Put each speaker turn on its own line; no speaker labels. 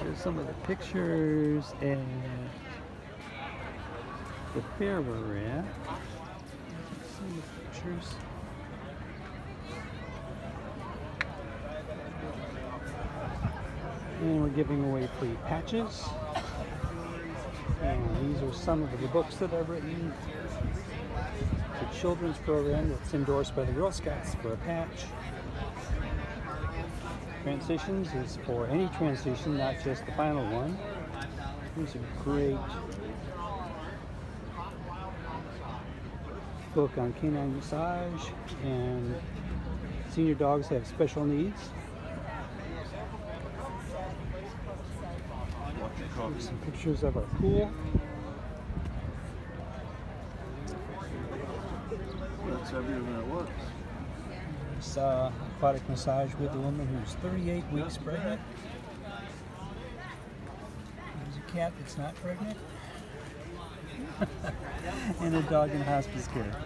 Are some of the pictures and the fair we're at. Some of the pictures. And we're giving away free patches. And these are some of the books that I've written. The children's program that's endorsed by the Girl Scouts for a patch. Transitions is for any transition, not just the final one. These are great book on canine massage and senior dogs have special needs. Here's some pictures of our pool.
That's heavier than it
Uh, aquatic massage with a woman who's 38 weeks pregnant. There's a cat that's not pregnant. and a dog in hospice care.